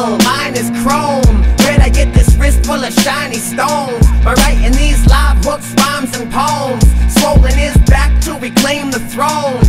metal, mine is chrome. Where'd I get this wrist full of shiny stones? By writing these live hooks, rhymes, and poems. Swollen is back to reclaim the throne.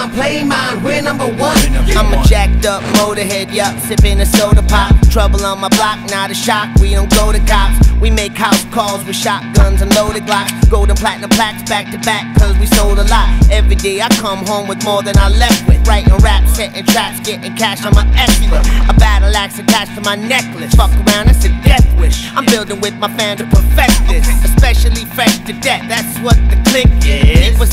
Time, play mine, we're number one. I'm a jacked up motorhead, yup, sipping a soda pop. Trouble on my block, not a shock, we don't go to cops. We make house calls with shotguns and loaded glocks. Golden platinum plaques back to back, cause we sold a lot. Every day I come home with more than I left with. Writing raps, setting traps, getting cash on my extra. A battle axe attached to my necklace. Fuck around, that's a death wish. I'm building with my fam to perfect this. Especially fresh to death, that's what the click is.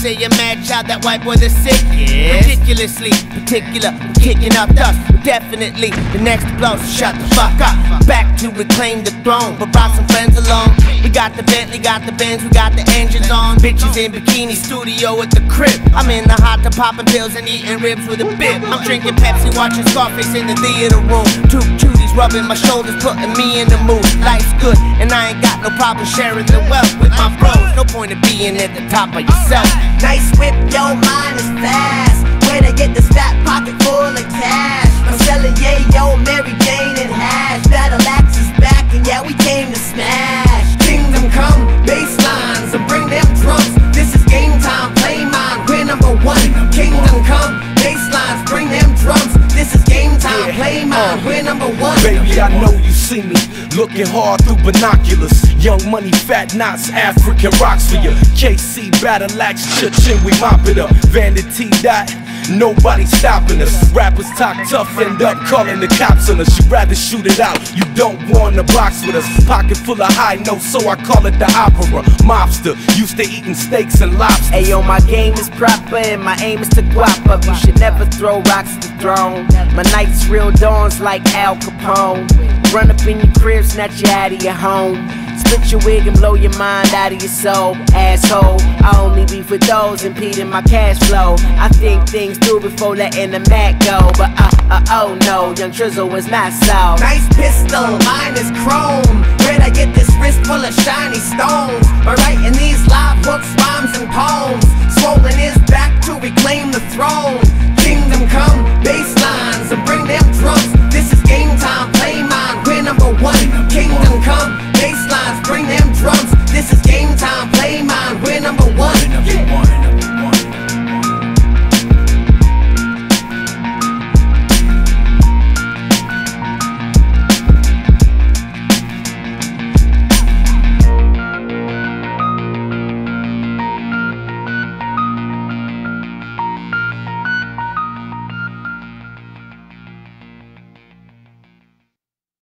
Say you're Madchild, that white boy the sickest. Ridiculously particular, kicking up dust. Definitely the next blow, so shut the fuck up. Back to reclaim the throne, but brought some friends along. We got the Bentley, got the Benz, we got the engines on. Bitches in bikini studio at the crib. I'm in the hot tub popping pills and eating ribs with a bib. I'm drinking Pepsi, watching Scarface in the theater room. Two cuties rubbing my shoulders, putting me in the mood. Life's good, and I ain't got no problem sharing the wealth with my bros. No point in being at the top of yourself. Nice whip, your mind is fast. Where to get this fat pocket full of cash? I'm selling yayo, Mary Jane, and hash. Battle axe is back, and yeah, we came to smash. Kingdom come, bass lines, and bring them drums. This is game time, play mine, we're number one. Kingdom come, bass lines, bring them drums. This is game time, play mine, we're number one. Baby, I know you see me looking hard through binoculars. Young money, fat knots, African rocks for you. KC, battle axe, cha-ching, we mop it up. Vanity dot. Nobody stopping us. Rappers talk tough, end up calling the cops on us. You'd rather shoot it out, you don't wanna box with us. Pocket full of high notes, so I call it the opera. Mobster, used to eating steaks and lobsters. Ayo, my game is proper and my aim is to guap up. You should never throw rocks at the throne. My nights real dawns like Al Capone. Run up in your crib, snatch you out of your home. Split your wig and blow your mind out of your soul, asshole. I only beef with those impeding my cash flow. I think things through before letting the Mac go, but uh, uh, oh no, Young Trizzle was not so. Nice pistol, mine is chrome. Where'd I get this wrist full of shiny stones? By writing these live hooks, rhymes, and poems. Swollen his